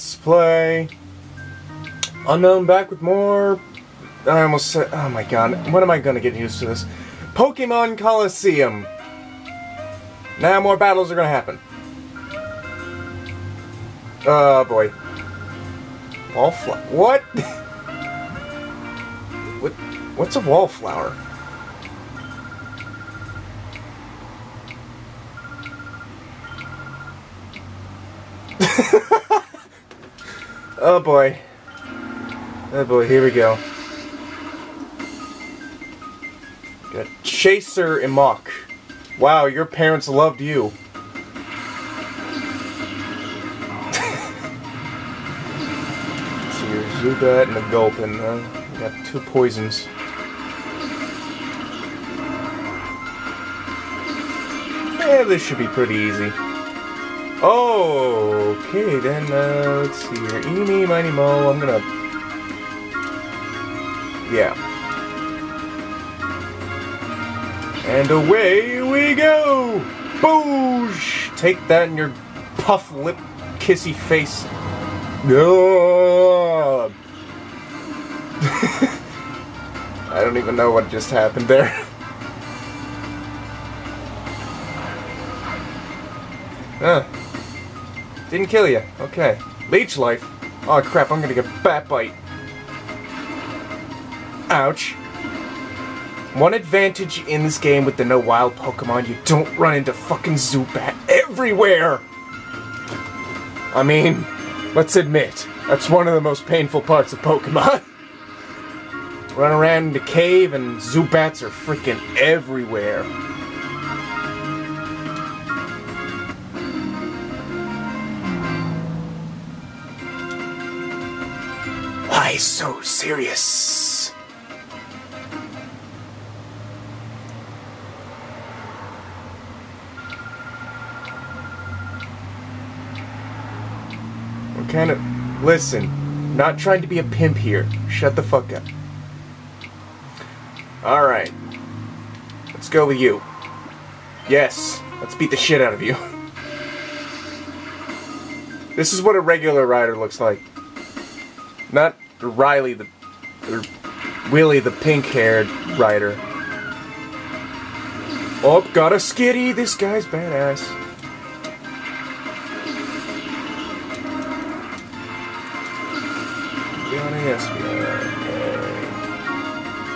Let's play Unknown back with more. I almost said. Oh my god. When am I gonna get used to this? Pokemon Colosseum. Now more battles are gonna happen. Oh boy. Wallflower. What? what? What's a wallflower? Oh boy. Oh boy, here we go. Got Chaser Amok. Wow, your parents loved you. so your Zubat and a Gulpin, huh? You got two poisons. Yeah, this should be pretty easy. Oh, okay, then, uh, let's see here. Eeny, miny, mo, I'm gonna... Yeah. And away we go! Boosh! Take that in your puff lip kissy face. No. I don't even know what just happened there. Huh. Didn't kill you. Okay. Leech life. Oh crap, I'm gonna get bat bite. Ouch. One advantage in this game with the no wild Pokemon, you don't run into fucking Zubat everywhere! I mean, let's admit, that's one of the most painful parts of Pokemon. run around in the cave and Zubats are freaking everywhere. Why so serious? What kind of... Listen, not trying to be a pimp here. Shut the fuck up. Alright. Let's go with you. Yes, let's beat the shit out of you. This is what a regular rider looks like. Riley the... or Willie the pink-haired rider. Oh, got a skitty! This guy's badass.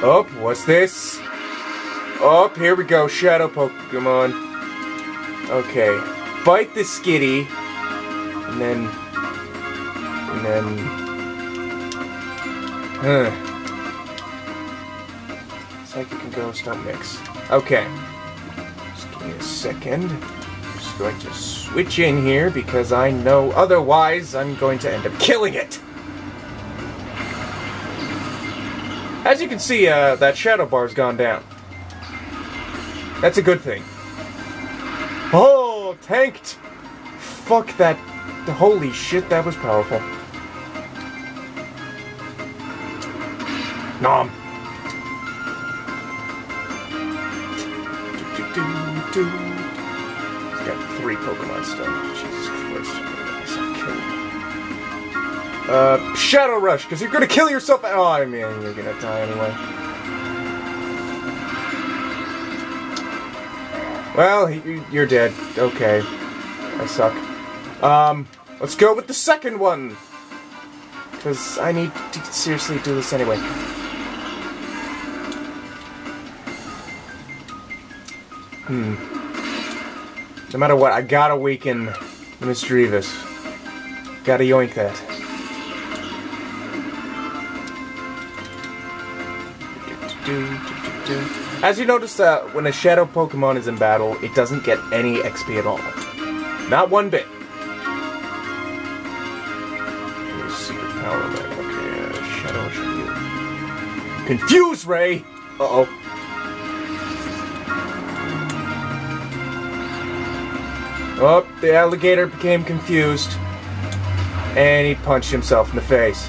Oh, what's this? Oh, here we go, Shadow Pokemon. Okay. Bite the skitty. And then... And then... Huh. Psychic and Ghost don't mix. Okay. Just give me a second. I'm just going to switch in here because I know otherwise I'm going to end up killing it. As you can see, uh, that shadow bar's gone down. That's a good thing. Oh, tanked! Fuck that. Holy shit, that was powerful. Nom. He's got three Pokemon still. Jesus Christ. Uh, Shadow Rush, because you're gonna kill yourself. Oh, I mean, you're gonna die anyway. Well, you're dead. Okay. I suck. Um, let's go with the second one. Because I need to seriously do this anyway. Hmm. No matter what, I gotta weaken Misdreavus. Gotta yoink that. As you notice, uh, when a Shadow Pokemon is in battle, it doesn't get any XP at all. Not one bit. Secret Power Ray. Okay, uh, Shadow should be... Confuse Ray! Uh-oh. Oh, Oh, the alligator became confused. And he punched himself in the face.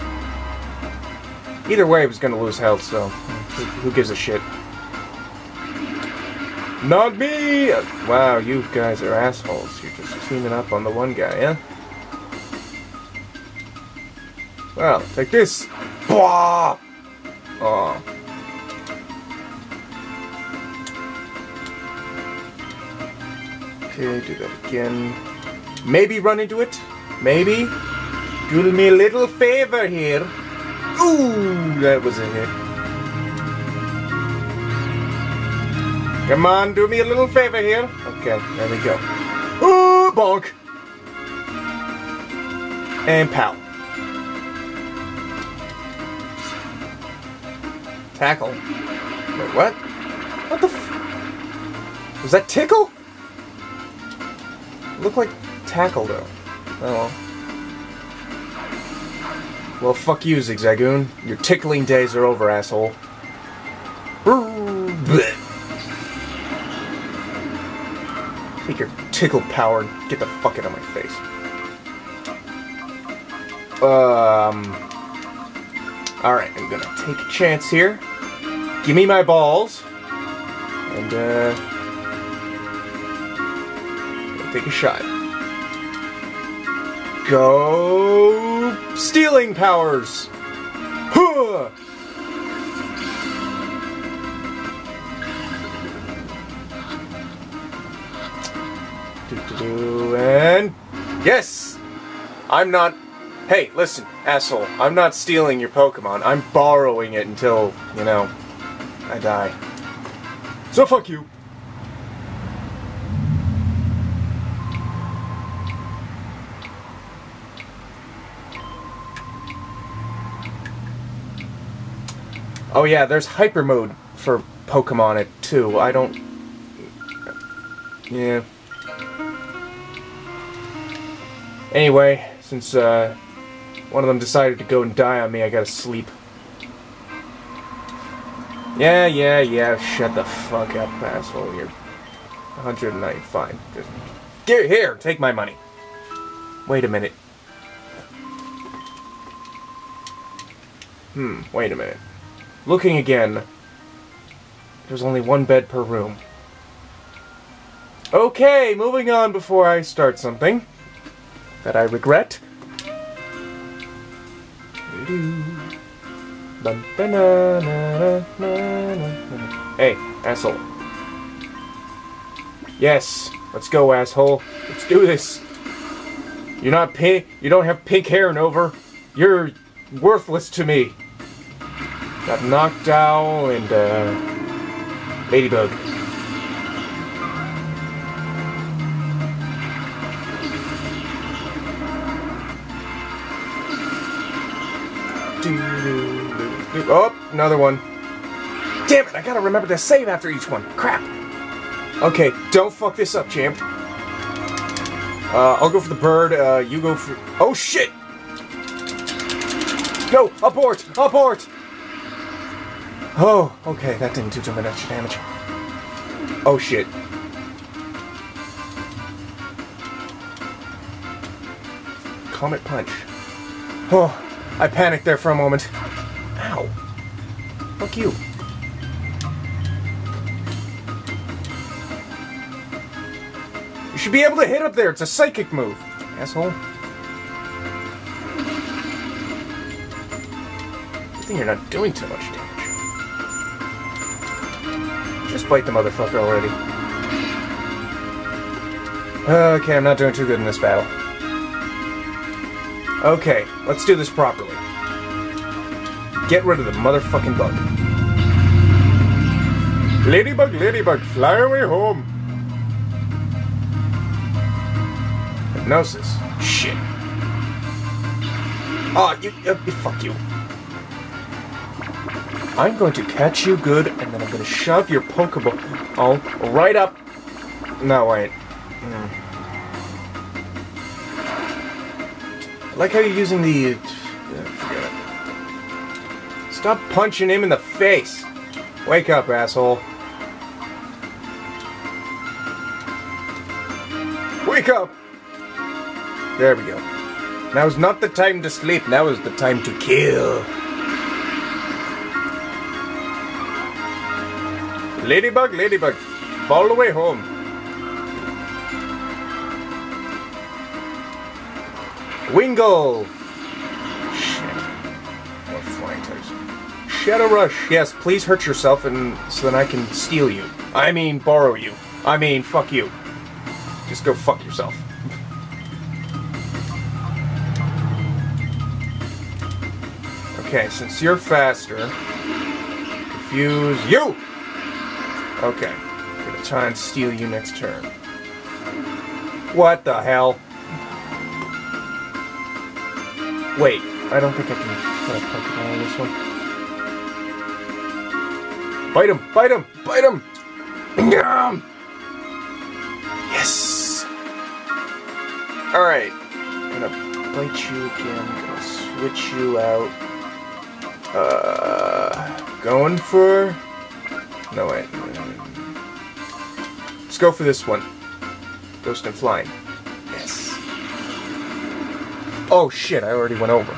Either way, he was going to lose health, so who, gives a shit? Not me! Wow, you guys are assholes. You're just teaming up on the one guy, yeah? Well, take this. Oh. Okay, do that again. Maybe run into it. Maybe. Do me a little favor here. Ooh, that was a hit. Come on, do me a little favor here. Okay, there we go. Ooh, bonk. And pow. Tackle. Wait, what? What the f- Was that tickle? Looked like tackle, though. Oh well. Fuck you, Zigzagoon. Your tickling days are over, asshole. Take your tickle power and get the fuck out of my face. Um. Alright, I'm gonna take a chance here. Give me my balls. And, uh. Take a shot. Go. Stealing powers! Huh! And. Yes! I'm not Hey, listen, asshole. I'm not stealing your Pokemon. I'm borrowing it until, you know, I die. So fuck you. Oh yeah, there's hyper mode for Pokemon it too. I don't. Yeah. Anyway, since uh, one of them decided to go and die on me, I gotta sleep. Yeah, yeah, yeah, shut the fuck up, asshole. You're 109, fine. Just get here, take my money. Wait a minute. Hmm, wait a minute. Looking again. There's only one bed per room. Okay, moving on before I start something that I regret. Hey, asshole. Yes, let's go, asshole. Let's do this. You're not pink. You don't have pink hair, Nova. You're worthless to me. Got Noctowl and uh, Ladybug. Oh, another one. Damn it, I gotta remember to save after each one. Crap. Okay, don't fuck this up, champ. Uh, I'll go for the bird, uh, you go for... Oh, shit! No, abort! Abort! Oh, okay, that didn't do too much damage. Oh, shit. Comet Punch. Oh, I panicked there for a moment. Ow. Fuck you. You should be able to hit up there. It's a psychic move, asshole. Good thing you're not doing too much damage. Just bite the motherfucker already. Okay, I'm not doing too good in this battle. Okay, let's do this properly. Get rid of the motherfucking bug. Ladybug, ladybug, fly away home. Hypnosis. Shit. Oh, you, uh, fuck you. I'm going to catch you good, and then I'm going to shove your Pokeball all right up. No, wait. Mm. I like how you're using the... Yeah, it. Stop punching him in the face. Wake up, asshole. Wake up! There we go. Now is not the time to sleep, now is the time to kill. Ladybug, ladybug, all the way home. Wingull! Shit. types. Shadow Rush. Yes, please hurt yourself and so then I can steal you. I mean, borrow you. I mean, fuck you. Just go fuck yourself. okay, since you're faster, confuse you! Okay, gonna try and steal you next turn. What the hell? Wait, I don't think I can put a on this one. Bite him! Bite him! Bite him! Yes! Alright. Gonna bite you again. Gonna switch you out. Uh, going for... No, wait. Let's go for this one. Ghost and Flying. Yes. Oh shit, I already went over.